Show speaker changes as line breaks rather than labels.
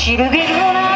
広げる中